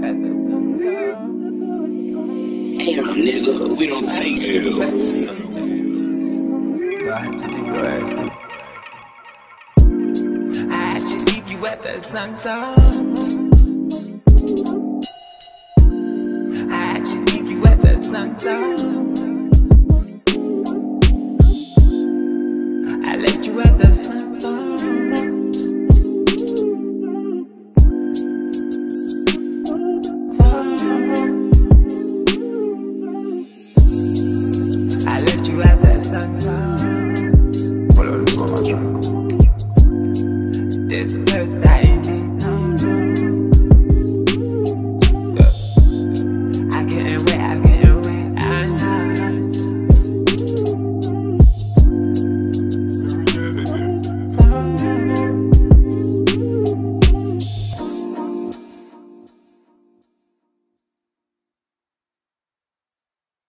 Damn, nigga, we don't take worst. I had to leave you at the Sun Soho. I to leave you at the Sun Soho. I left you at the Sun Soho. I